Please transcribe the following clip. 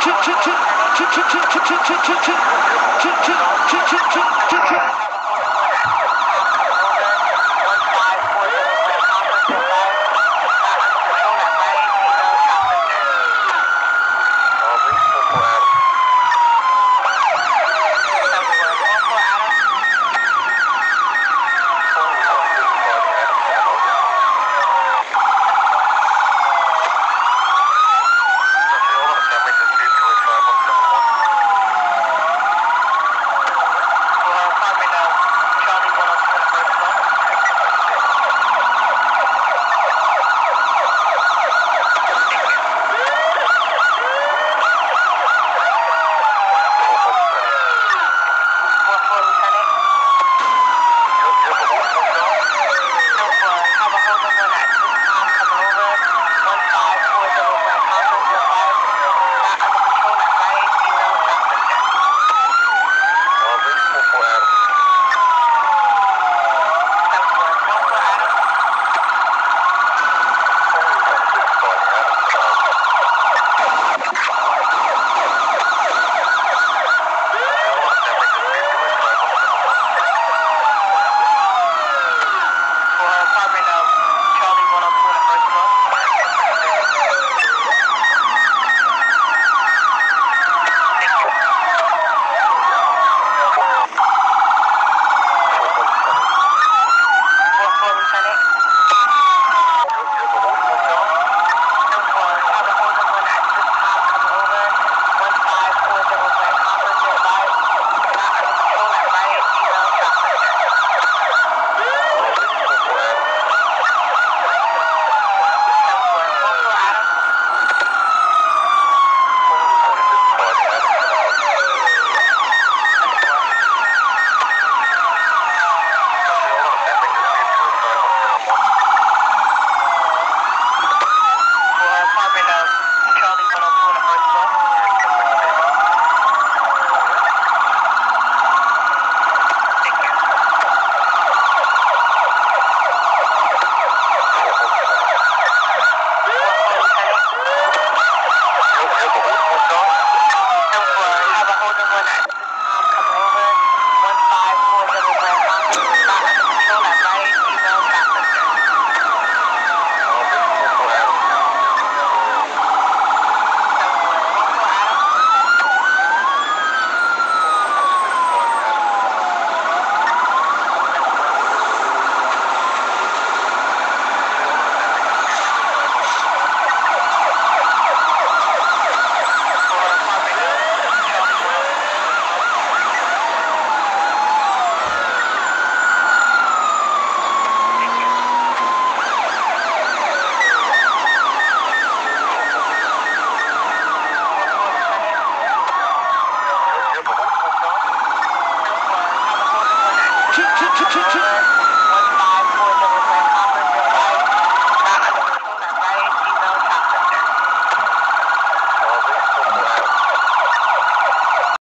çıt çıt çıt çıt çıt çıt çıt çıt çıt çıt çıt çıt çıt çıt çıt someone